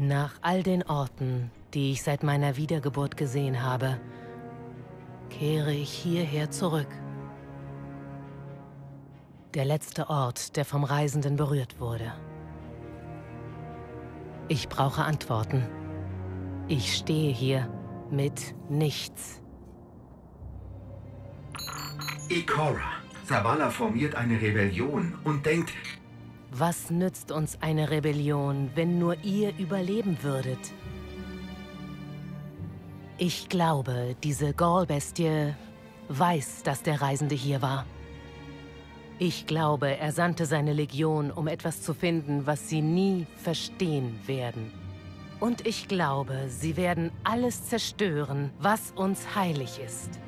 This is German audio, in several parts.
Nach all den Orten, die ich seit meiner Wiedergeburt gesehen habe, kehre ich hierher zurück. Der letzte Ort, der vom Reisenden berührt wurde. Ich brauche Antworten. Ich stehe hier mit nichts. Ikora, Zavala formiert eine Rebellion und denkt, was nützt uns eine Rebellion, wenn nur ihr überleben würdet? Ich glaube, diese Gaul-Bestie weiß, dass der Reisende hier war. Ich glaube, er sandte seine Legion, um etwas zu finden, was sie nie verstehen werden. Und ich glaube, sie werden alles zerstören, was uns heilig ist.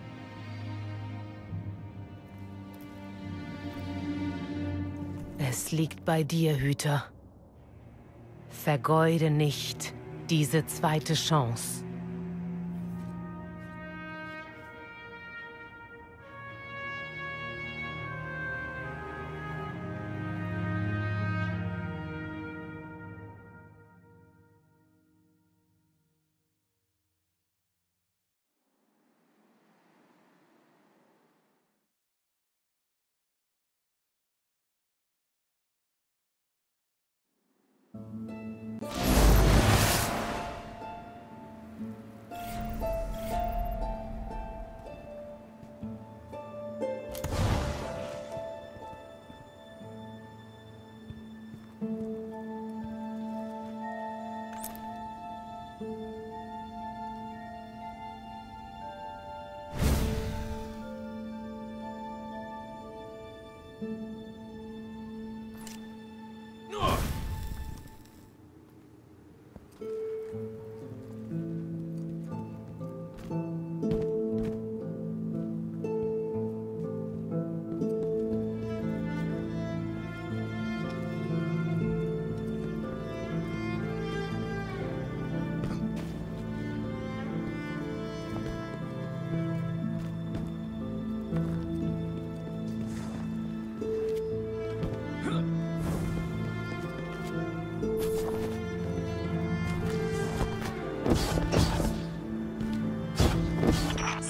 Es liegt bei dir, Hüter. Vergeude nicht diese zweite Chance.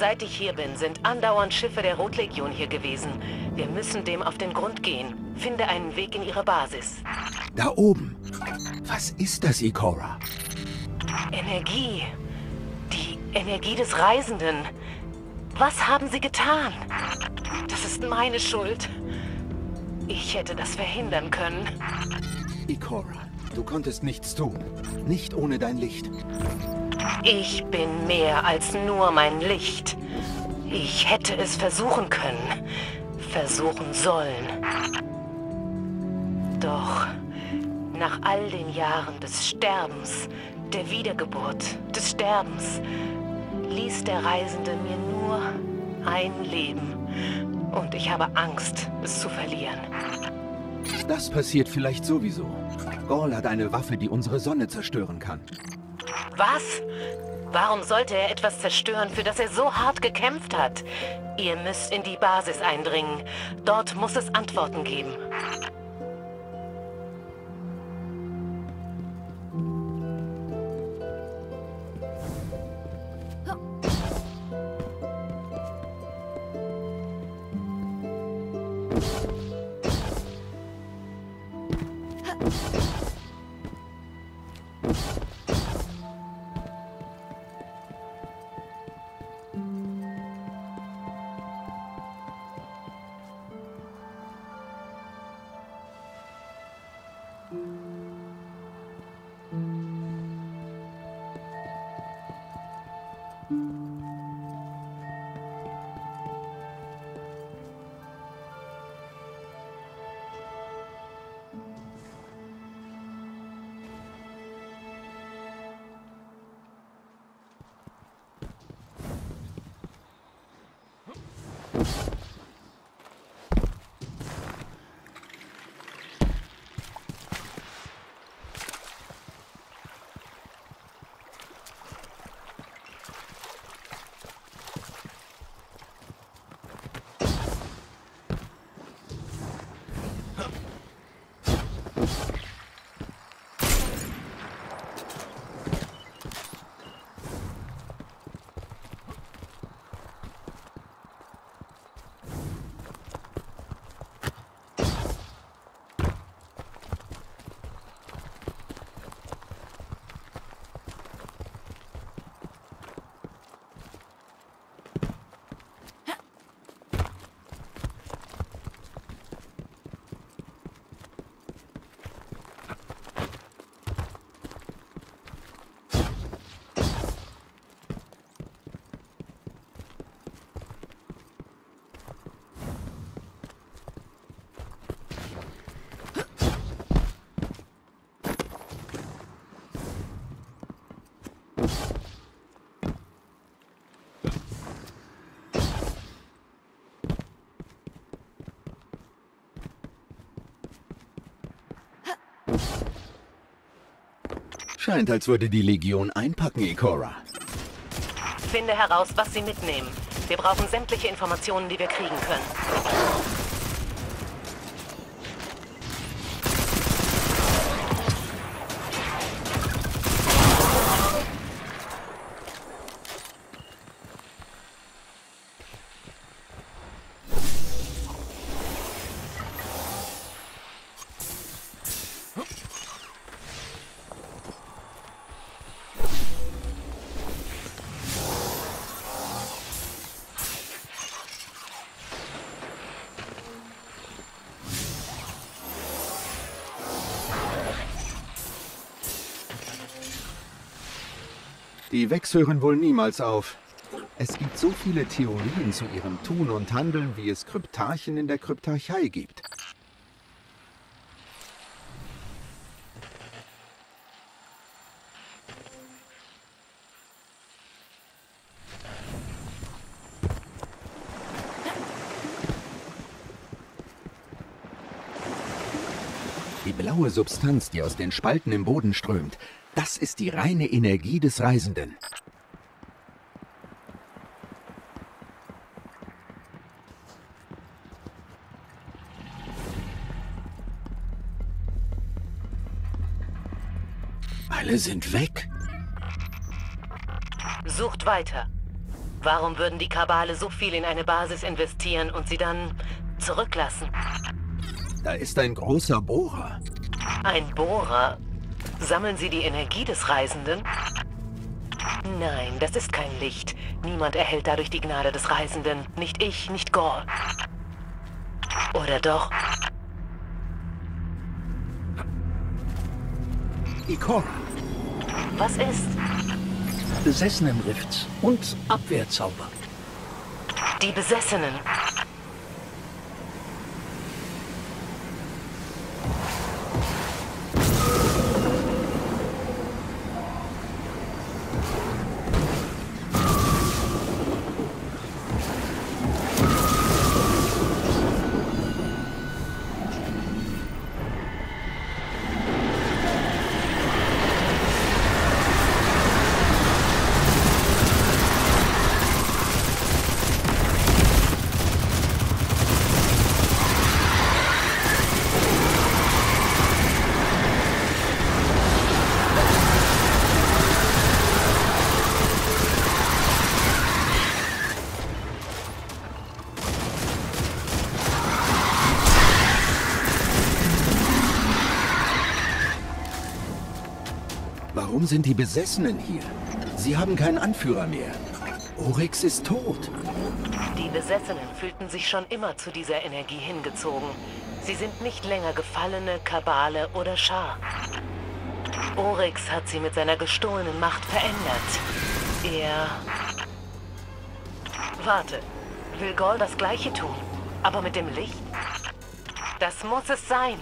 Seit ich hier bin, sind andauernd Schiffe der Rotlegion hier gewesen. Wir müssen dem auf den Grund gehen. Finde einen Weg in ihre Basis. Da oben. Was ist das, Ikora? Energie. Die Energie des Reisenden. Was haben sie getan? Das ist meine Schuld. Ich hätte das verhindern können. Ikora, du konntest nichts tun. Nicht ohne dein Licht. Ich bin mehr als nur mein Licht. Ich hätte es versuchen können. Versuchen sollen. Doch nach all den Jahren des Sterbens, der Wiedergeburt, des Sterbens, ließ der Reisende mir nur ein Leben. Und ich habe Angst, es zu verlieren. Das passiert vielleicht sowieso. Gaul hat eine Waffe, die unsere Sonne zerstören kann. Was? Warum sollte er etwas zerstören, für das er so hart gekämpft hat? Ihr müsst in die Basis eindringen. Dort muss es Antworten geben. you Scheint, als würde die Legion einpacken, Ikora. Finde heraus, was sie mitnehmen. Wir brauchen sämtliche Informationen, die wir kriegen können. Die Wex hören wohl niemals auf. Es gibt so viele Theorien zu ihrem Tun und Handeln, wie es Kryptarchen in der Kryptarchei gibt. Die blaue Substanz, die aus den Spalten im Boden strömt, das ist die reine Energie des Reisenden. Alle sind weg. Sucht weiter. Warum würden die Kabale so viel in eine Basis investieren und sie dann zurücklassen? Da ist ein großer Bohrer. Ein Bohrer? Sammeln Sie die Energie des Reisenden? Nein, das ist kein Licht. Niemand erhält dadurch die Gnade des Reisenden. Nicht ich, nicht Gor. Oder doch? Ikora. Was ist? Besessenenrift und Abwehrzauber. Die Besessenen. Warum sind die Besessenen hier? Sie haben keinen Anführer mehr. Oryx ist tot. Die Besessenen fühlten sich schon immer zu dieser Energie hingezogen. Sie sind nicht länger Gefallene, Kabale oder Schar. Oryx hat sie mit seiner gestohlenen Macht verändert. Er... Warte. Will Gol das Gleiche tun? Aber mit dem Licht? Das muss es sein.